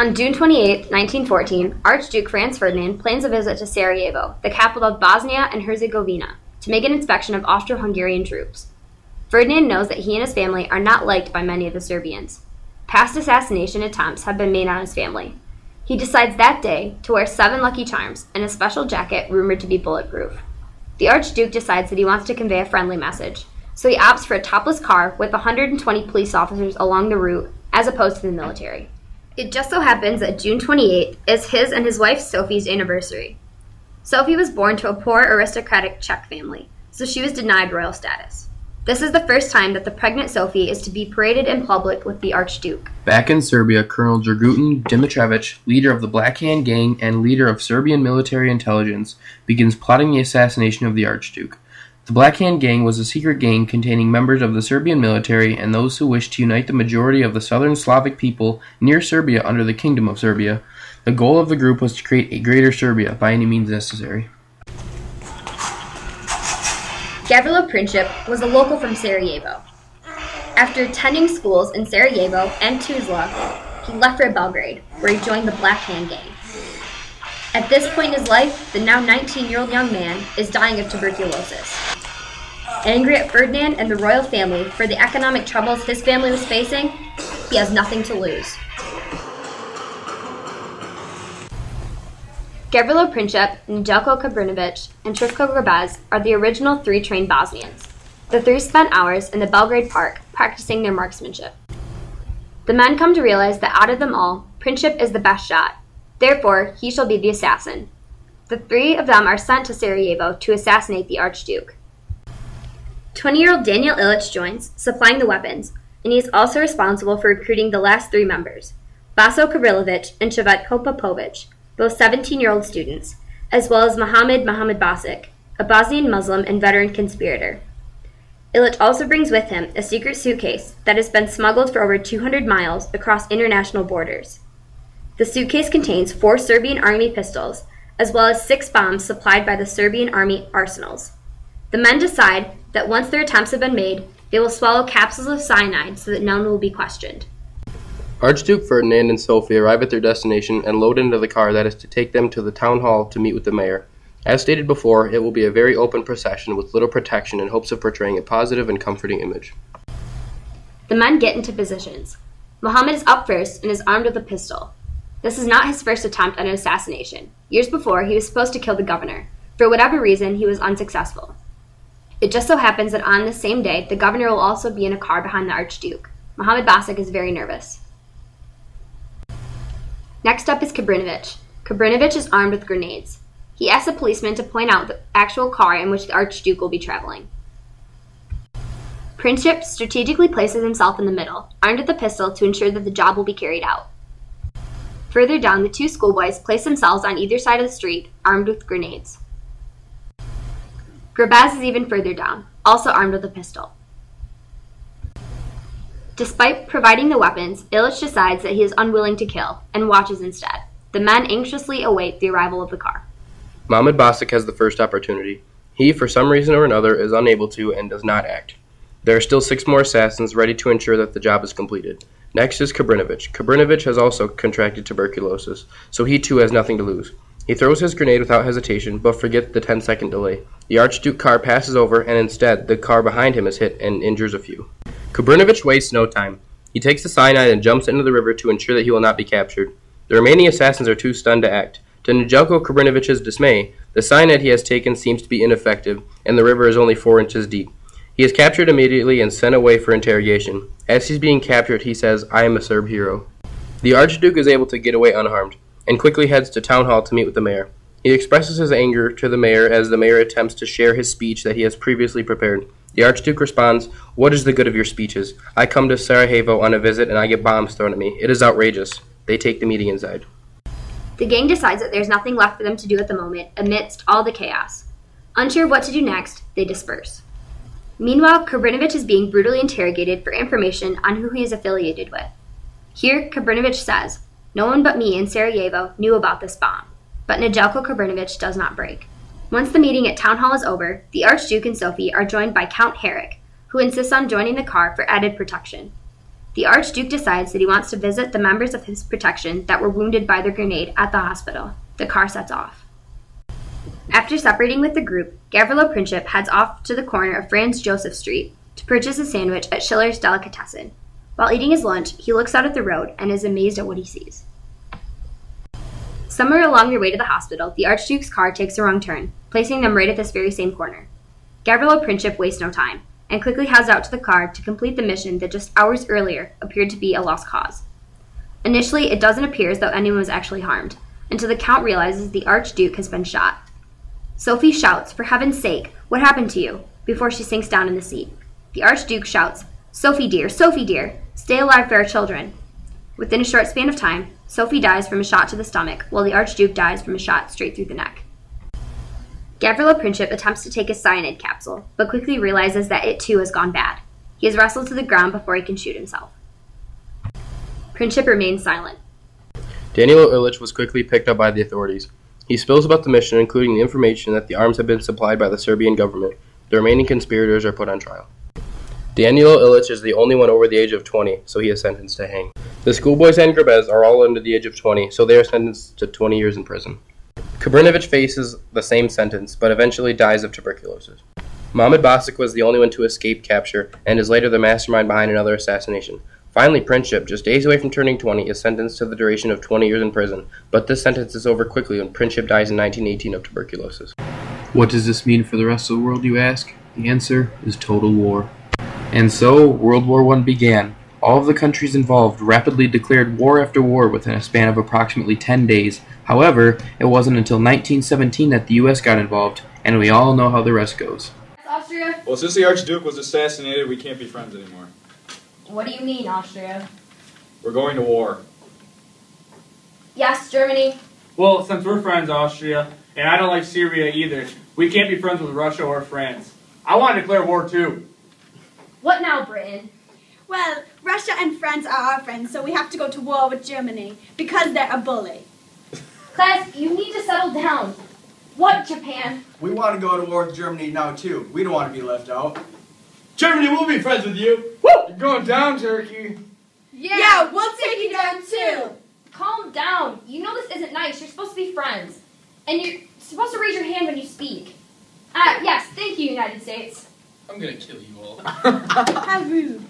On June 28, 1914, Archduke Franz Ferdinand plans a visit to Sarajevo, the capital of Bosnia and Herzegovina, to make an inspection of Austro Hungarian troops. Ferdinand knows that he and his family are not liked by many of the Serbians. Past assassination attempts have been made on his family. He decides that day to wear seven lucky charms and a special jacket rumored to be bulletproof. The Archduke decides that he wants to convey a friendly message, so he opts for a topless car with 120 police officers along the route as opposed to the military. It just so happens that June 28th is his and his wife Sophie's anniversary. Sophie was born to a poor aristocratic Czech family, so she was denied royal status. This is the first time that the pregnant Sophie is to be paraded in public with the Archduke. Back in Serbia, Colonel Dragutin Dimitrovic, leader of the Black Hand Gang and leader of Serbian military intelligence, begins plotting the assassination of the Archduke. The Black Hand Gang was a secret gang containing members of the Serbian military and those who wished to unite the majority of the southern Slavic people near Serbia under the Kingdom of Serbia. The goal of the group was to create a greater Serbia by any means necessary. Gavrilo Princip was a local from Sarajevo. After attending schools in Sarajevo and Tuzla, he left for Belgrade, where he joined the Black Hand Gang. At this point in his life, the now 19 year old young man is dying of tuberculosis. Angry at Ferdinand and the royal family for the economic troubles his family was facing, he has nothing to lose. Gavrilo Princip, Nedeljko Kabrinovic, and Trifko Grabez are the original three trained Bosnians. The three spent hours in the Belgrade Park practicing their marksmanship. The men come to realize that out of them all, Princip is the best shot. Therefore, he shall be the assassin. The three of them are sent to Sarajevo to assassinate the Archduke. 20 year old Daniel Ilic joins, supplying the weapons, and he is also responsible for recruiting the last three members Vaso Kirilovic and Cvetko Popovic, both 17 year old students, as well as Mohammed Mohammed Basic, a Bosnian Muslim and veteran conspirator. Ilic also brings with him a secret suitcase that has been smuggled for over 200 miles across international borders. The suitcase contains four Serbian army pistols, as well as six bombs supplied by the Serbian army arsenals. The men decide that once their attempts have been made, they will swallow capsules of cyanide so that none will be questioned. Archduke Ferdinand and Sophie arrive at their destination and load into the car that is to take them to the town hall to meet with the mayor. As stated before, it will be a very open procession with little protection in hopes of portraying a positive and comforting image. The men get into positions. Mohammed is up first and is armed with a pistol. This is not his first attempt at an assassination. Years before, he was supposed to kill the governor. For whatever reason, he was unsuccessful. It just so happens that on the same day, the governor will also be in a car behind the Archduke. Mohammed Basic is very nervous. Next up is Kabrinovic. Kabrinovic is armed with grenades. He asks a policeman to point out the actual car in which the Archduke will be traveling. Princip strategically places himself in the middle, armed with a pistol to ensure that the job will be carried out. Further down, the two schoolboys place themselves on either side of the street, armed with grenades. Grabez is even further down, also armed with a pistol. Despite providing the weapons, Ilic decides that he is unwilling to kill and watches instead. The men anxiously await the arrival of the car. Mohammed Basic has the first opportunity. He, for some reason or another, is unable to and does not act. There are still six more assassins ready to ensure that the job is completed. Next is Kabrinovic. Kabrinovic has also contracted tuberculosis, so he too has nothing to lose. He throws his grenade without hesitation, but forgets the 10 second delay. The Archduke car passes over, and instead, the car behind him is hit and injures a few. Kabrinovic wastes no time. He takes the cyanide and jumps into the river to ensure that he will not be captured. The remaining assassins are too stunned to act. To Nedeljko Kabrinovic's dismay, the cyanide he has taken seems to be ineffective, and the river is only four inches deep. He is captured immediately and sent away for interrogation. As he's being captured, he says, I am a Serb hero. The Archduke is able to get away unharmed, and quickly heads to town hall to meet with the mayor. He expresses his anger to the mayor as the mayor attempts to share his speech that he has previously prepared. The Archduke responds, What is the good of your speeches? I come to Sarajevo on a visit and I get bombs thrown at me. It is outrageous. They take the meeting inside. The gang decides that there's nothing left for them to do at the moment amidst all the chaos. Unsure what to do next, they disperse. Meanwhile, Kabrinovic is being brutally interrogated for information on who he is affiliated with. Here, Kabrinovic says, No one but me in Sarajevo knew about this bomb, but Nedeljko Kabrinovic does not break. Once the meeting at Town Hall is over, the Archduke and Sophie are joined by Count Harrach, who insists on joining the car for added protection. the Archduke decides that he wants to visit the members of his protection that were wounded by the grenade at the hospital. The car sets off. After separating with the group, Gavrilo Princip heads off to the corner of Franz Joseph Street to purchase a sandwich at Schiller's Delicatessen. While eating his lunch, he looks out at the road and is amazed at what he sees. Somewhere along their way to the hospital, the Archduke's car takes a wrong turn, placing them right at this very same corner. Gavrilo Princip wastes no time and quickly heads out to the car to complete the mission that just hours earlier appeared to be a lost cause. Initially, it doesn't appear as though anyone was actually harmed, until the Count realizes the Archduke has been shot. Sophie shouts, For heaven's sake, what happened to you? before she sinks down in the seat. The Archduke shouts, Sophie dear, Sophie dear, stay alive for our children. Within a short span of time, Sophie dies from a shot to the stomach, while the Archduke dies from a shot straight through the neck. Gavrilo Princip attempts to take a cyanide capsule, but quickly realizes that it too has gone bad. He is wrestled to the ground before he can shoot himself. Princip remains silent. Danilo Ilic was quickly picked up by the authorities. He spills about the mission, including the information that the arms have been supplied by the Serbian government. The remaining conspirators are put on trial. Danilo Ilic is the only one over the age of 20, so he is sentenced to hang. The schoolboys and Grabez are all under the age of 20, so they are sentenced to 20 years in prison. Kabrinovic faces the same sentence, but eventually dies of tuberculosis. Mohamed Bosik was the only one to escape capture and is later the mastermind behind another assassination. Finally, Princip, just days away from turning 20, is sentenced to the duration of 20 years in prison, but this sentence is over quickly when Princip dies in 1918 of tuberculosis. What does this mean for the rest of the world, you ask? The answer is total war. And so, World War I began. All of the countries involved rapidly declared war after war within a span of approximately 10 days. However, it wasn't until 1917 that the US got involved, and we all know how the rest goes. Austria? Well, since the Archduke was assassinated, we can't be friends anymore. What do you mean, Austria? We're going to war. Yes, Germany. Well, since we're friends, Austria, and I don't like Serbia either, we can't be friends with Russia or France. I want to declare war too. What now, Britain? Well, Russia and France are our friends, so we have to go to war with Germany because they're a bully. Class, you need to settle down. What, Japan? We want to go to war with Germany now too. We don't want to be left out. Germany will be friends with you. You're going down, Turkey. Yeah, we'll take you down too. Calm down. You know this isn't nice. You're supposed to be friends. And you're supposed to raise your hand when you speak. Ah, yes, thank you, United States. I'm gonna kill you all. How rude.